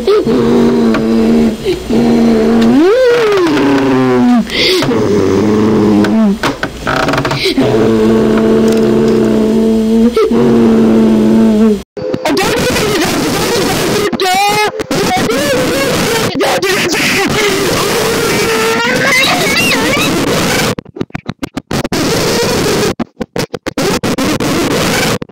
Oh.